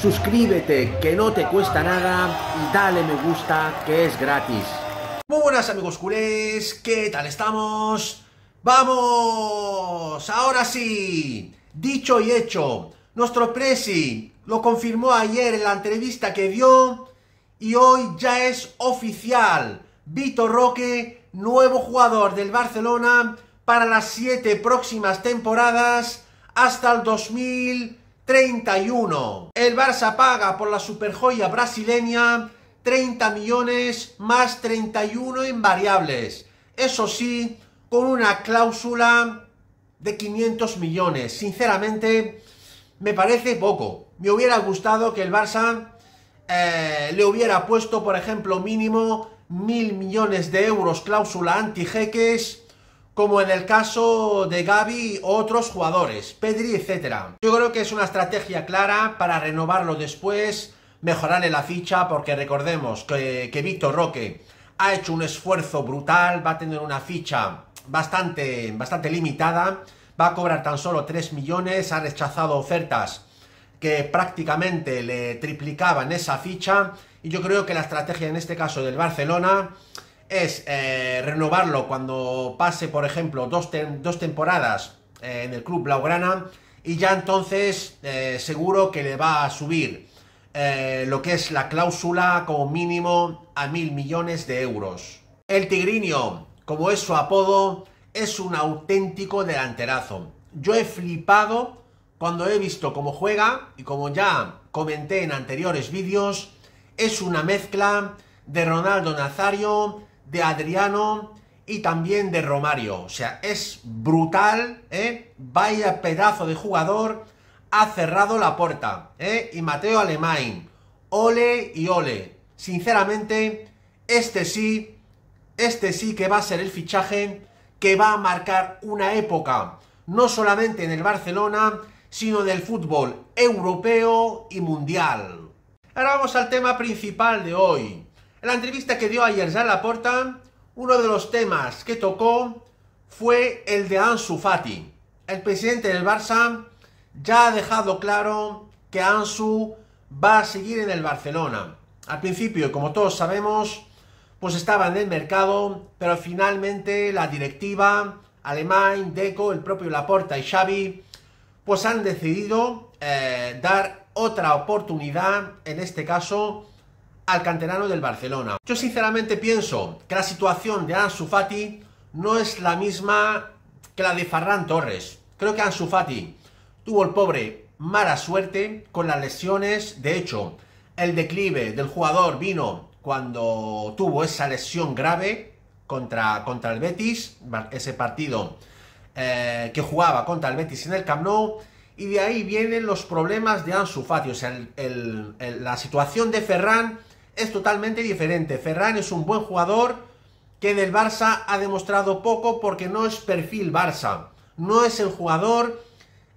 suscríbete que no te cuesta nada y dale me gusta que es gratis. Muy buenas amigos culés, ¿qué tal estamos? ¡Vamos! Ahora sí, dicho y hecho, nuestro presi lo confirmó ayer en la entrevista que dio y hoy ya es oficial. Vitor Roque, nuevo jugador del Barcelona para las siete próximas temporadas hasta el 2031. El Barça paga por la superjoya brasileña 30 millones más 31 en variables. Eso sí, con una cláusula de 500 millones. Sinceramente, me parece poco. Me hubiera gustado que el Barça eh, le hubiera puesto, por ejemplo, mínimo mil millones de euros cláusula anti-jeques, como en el caso de Gaby otros jugadores, Pedri, etc. Yo creo que es una estrategia clara para renovarlo después, mejorarle la ficha, porque recordemos que, que Víctor Roque ha hecho un esfuerzo brutal, va a tener una ficha bastante, bastante limitada, va a cobrar tan solo 3 millones, ha rechazado ofertas que prácticamente le triplicaban esa ficha y yo creo que la estrategia en este caso del Barcelona es eh, renovarlo cuando pase, por ejemplo, dos, dos temporadas eh, en el club Blaugrana y ya entonces eh, seguro que le va a subir lo que es la cláusula como mínimo a mil millones de euros. El Tigrinio, como es su apodo, es un auténtico delanterazo. Yo he flipado cuando he visto cómo juega y como ya comenté en anteriores vídeos, es una mezcla de Ronaldo Nazario, de Adriano y también de Romario. O sea, es brutal, ¿eh? Vaya pedazo de jugador, ha cerrado la puerta, ¿eh? Y Mateo Alemán, ole y ole. Sinceramente, este sí, este sí que va a ser el fichaje que va a marcar una época, no solamente en el Barcelona, sino del fútbol europeo y mundial. Ahora vamos al tema principal de hoy. En la entrevista que dio ayer Jean Laporta, uno de los temas que tocó fue el de Ansu Fati. El presidente del Barça ya ha dejado claro que Ansu va a seguir en el Barcelona. Al principio, como todos sabemos, pues estaba en el mercado, pero finalmente la directiva, Alemán, Deco, el propio Laporta y Xavi pues han decidido eh, dar otra oportunidad, en este caso, al canterano del Barcelona. Yo sinceramente pienso que la situación de Ansu Fati no es la misma que la de Ferran Torres. Creo que Ansu Fati tuvo el pobre mala suerte con las lesiones. De hecho, el declive del jugador vino cuando tuvo esa lesión grave contra, contra el Betis, ese partido eh, que jugaba contra el Betis en el Camp Nou, y de ahí vienen los problemas de Ansu Fati, o sea, la situación de Ferran es totalmente diferente. Ferran es un buen jugador que en el Barça ha demostrado poco porque no es perfil Barça, no es el jugador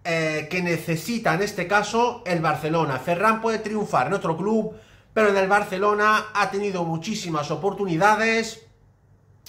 eh, que necesita en este caso el Barcelona. Ferran puede triunfar en otro club, pero en el Barcelona ha tenido muchísimas oportunidades,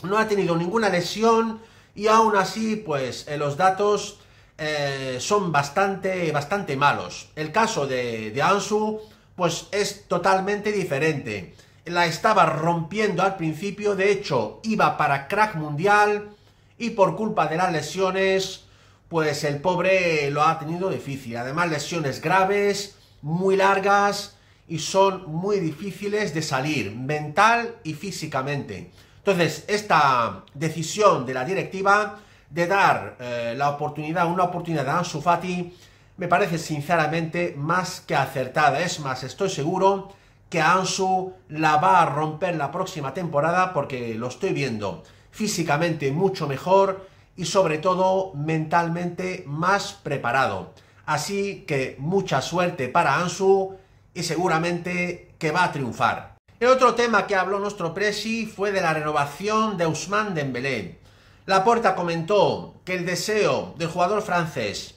no ha tenido ninguna lesión, y aún así, pues eh, los datos eh, son bastante, bastante malos. El caso de, de Ansu, pues es totalmente diferente. La estaba rompiendo al principio, de hecho, iba para crack mundial y por culpa de las lesiones, pues el pobre lo ha tenido difícil. Además, lesiones graves, muy largas y son muy difíciles de salir, mental y físicamente. Entonces, esta decisión de la directiva de dar eh, la oportunidad, una oportunidad a Ansu Fati, me parece sinceramente más que acertada. Es más, estoy seguro que Ansu la va a romper la próxima temporada porque lo estoy viendo físicamente mucho mejor y sobre todo mentalmente más preparado. Así que mucha suerte para Ansu y seguramente que va a triunfar. El otro tema que habló nuestro presi fue de la renovación de Ousmane Dembélé. Laporta comentó que el deseo del jugador francés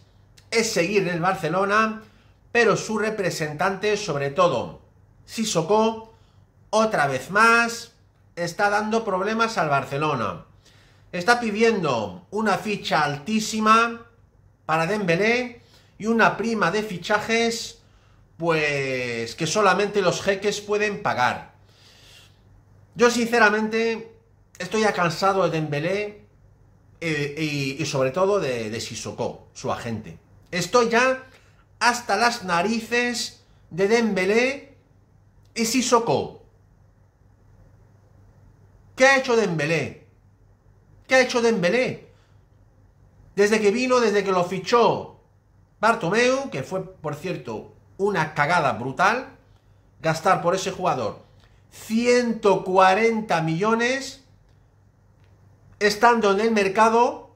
es seguir en el Barcelona, pero su representante, sobre todo Sissoko, otra vez más, está dando problemas al Barcelona. Está pidiendo una ficha altísima para Dembélé y una prima de fichajes pues que solamente los jeques pueden pagar. Yo sinceramente estoy ya cansado de Dembélé eh, y, sobre todo de, de Sissoko, su agente. Estoy ya hasta las narices de Dembélé y Sissoko. ¿Qué ha hecho Dembélé? ¿Qué ha hecho Dembélé? Desde que vino, desde que lo fichó Bartomeu, que fue, por cierto, una cagada brutal, gastar por ese jugador 140 millones, estando en el mercado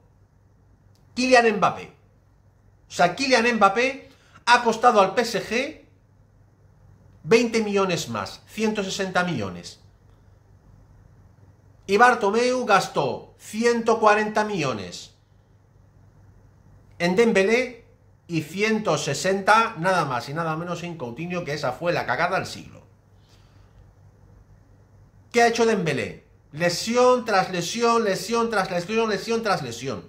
Kylian Mbappé. O sea, Kylian Mbappé ha costado al PSG 20 millones más, 160 millones. Y Bartomeu gastó 140 millones en Dembélé y 160 nada más y nada menos en Coutinho, que esa fue la cagada del siglo. ¿Qué ha hecho Dembélé? Lesión tras lesión, lesión tras lesión, lesión tras lesión.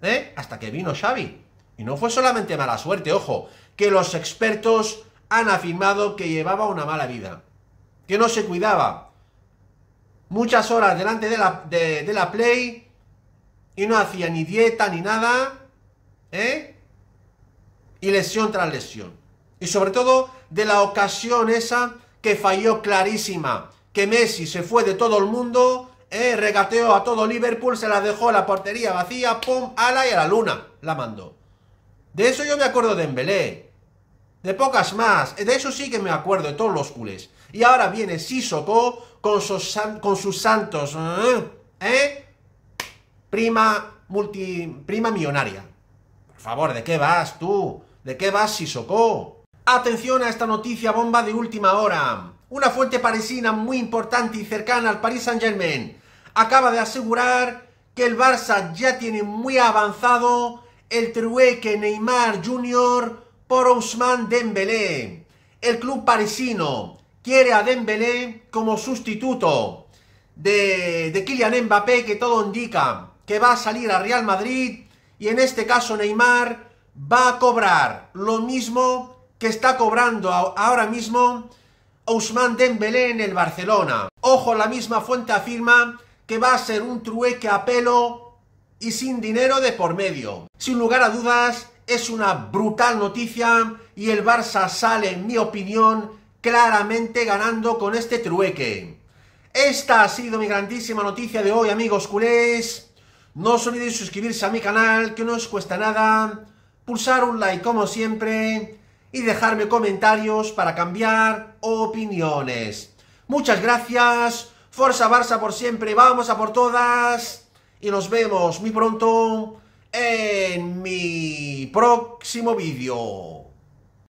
¿Eh? Hasta que vino Xavi. Y no fue solamente mala suerte, ojo, que los expertos han afirmado que llevaba una mala vida, que no se cuidaba. Muchas horas delante de la, Play y no hacía ni dieta ni nada, ¿eh? Y lesión tras lesión. Y sobre todo de la ocasión esa que falló clarísima, que Messi se fue de todo el mundo, ¿eh? regateó a todo Liverpool, se la dejó la portería vacía, pum, ala y a la luna la mandó. De eso yo me acuerdo de Embelé. De pocas más. De eso sí que me acuerdo, de todos los culés. Y ahora viene Sissoko con sus, con sus santos. ¿eh? ¿Eh? Prima multi... prima millonaria. Por favor, ¿de qué vas tú? ¿De qué vas, Sissoko? Atención a esta noticia bomba de última hora. Una fuente parisina muy importante y cercana al Paris Saint-Germain acaba de asegurar que el Barça ya tiene muy avanzado el trueque Neymar Jr. por Ousmane Dembélé. El club parisino quiere a Dembélé como sustituto de, Kylian Mbappé que todo indica que va a salir a Real Madrid y en este caso Neymar va a cobrar lo mismo que está cobrando ahora mismo Ousmane Dembélé en el Barcelona. Ojo, la misma fuente afirma que va a ser un trueque a pelo y sin dinero de por medio. Sin lugar a dudas, es una brutal noticia y el Barça sale, en mi opinión, claramente ganando con este trueque. Esta ha sido mi grandísima noticia de hoy, amigos culés. No os olvidéis suscribirse a mi canal, que no os cuesta nada, pulsar un like como siempre y dejarme comentarios para cambiar opiniones. Muchas gracias, Forza Barça por siempre, vamos a por todas y nos vemos muy pronto en mi próximo vídeo.